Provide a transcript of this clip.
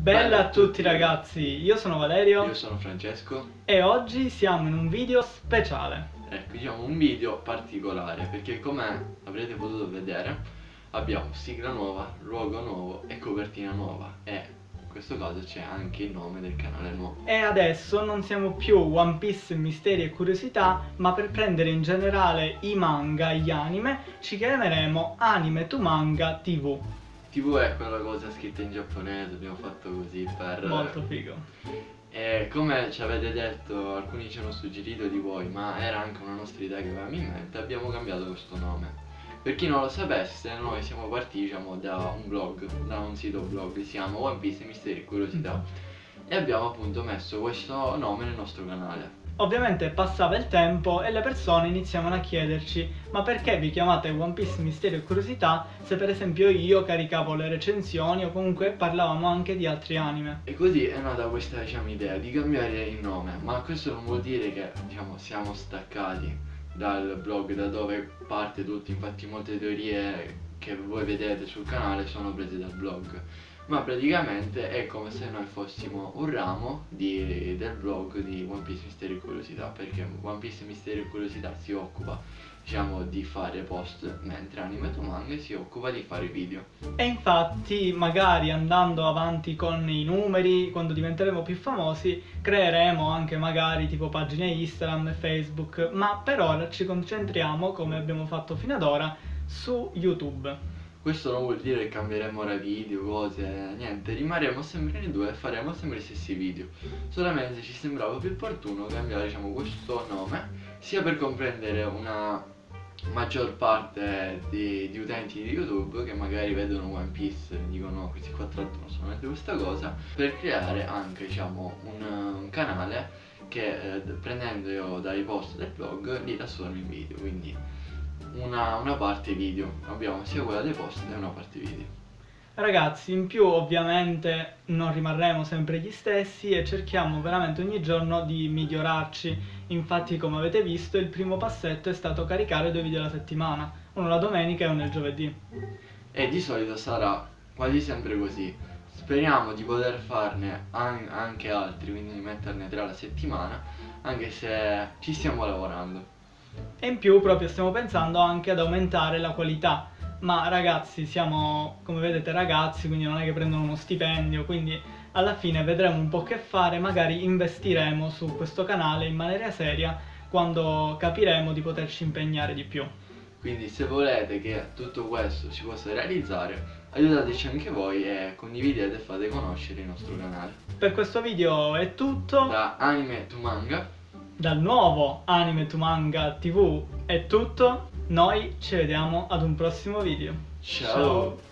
Bella a tutti ragazzi, io sono Valerio Io sono Francesco e oggi siamo in un video speciale. Ecco, diciamo un video particolare perché come avrete potuto vedere abbiamo sigla nuova, luogo nuovo e copertina nuova e in questo caso c'è anche il nome del canale nuovo. E adesso non siamo più One Piece Misteri e Curiosità, ma per prendere in generale i manga, gli anime, ci chiameremo Anime to Manga TV. TV è quella cosa scritta in giapponese, abbiamo fatto così per... Molto figo. E come ci avete detto, alcuni ci hanno suggerito di voi, ma era anche una nostra idea che avevamo in mente, abbiamo cambiato questo nome. Per chi non lo sapesse, noi siamo partiti diciamo, da un blog, da un sito blog, si chiama One Piece Misteri e Curiosità. E abbiamo appunto messo questo nome nel nostro canale. Ovviamente passava il tempo e le persone iniziavano a chiederci ma perché vi chiamate One Piece Mistero e Curiosità se per esempio io caricavo le recensioni o comunque parlavamo anche di altri anime. E così è nata questa diciamo, idea di cambiare il nome, ma questo non vuol dire che diciamo, siamo staccati dal blog da dove parte tutto, infatti molte teorie che voi vedete sul canale sono prese dal blog. Ma praticamente è come se noi fossimo un ramo di, del blog di One Piece Misteri e Curiosità perché One Piece Misteri e Curiosità si occupa diciamo di fare post mentre Anime to Manga si occupa di fare video. E infatti magari andando avanti con i numeri quando diventeremo più famosi creeremo anche magari tipo pagine Instagram e Facebook. Ma per ora ci concentriamo come abbiamo fatto fino ad ora su YouTube questo non vuol dire che cambieremo ora video, cose, niente, rimarremo sempre nei due e faremo sempre gli stessi video. Solamente ci sembrava più opportuno cambiare diciamo, questo nome, sia per comprendere una maggior parte di, di, utenti di YouTube che magari vedono One Piece e dicono no, questi qua trattano solamente questa cosa, per creare anche diciamo, un, un canale che eh, prendendo dai post del blog li trasforma in video, quindi una, una parte video, abbiamo sia quella dei post che una parte video. Ragazzi, in più ovviamente non rimarremo sempre gli stessi e cerchiamo veramente ogni giorno di migliorarci. Infatti, come avete visto, il primo passetto è stato caricare due video alla settimana, uno la domenica e uno il giovedì. E di solito sarà quasi sempre così. Speriamo di poter farne an anche altri, quindi di metterne tre alla settimana, anche se ci stiamo lavorando. E in più proprio stiamo pensando anche ad aumentare la qualità. Ma ragazzi, siamo come vedete ragazzi, quindi non è che prendono uno stipendio, quindi alla fine vedremo un po' che fare, magari investiremo su questo canale in maniera seria quando capiremo di poterci impegnare di più. Quindi se volete che tutto questo si possa realizzare, aiutateci anche voi e condividete e fate conoscere il nostro canale. Per questo video è tutto. Da Anime to Manga dal nuovo Anime to Manga TV è tutto, noi ci vediamo ad un prossimo video. Ciao. Ciao.